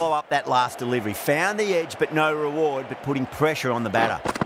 Follow up that last delivery. Found the edge, but no reward, but putting pressure on the batter.